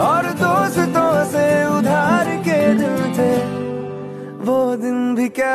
और दोस्तों से उधार के दिन थे वो दिन भी क्या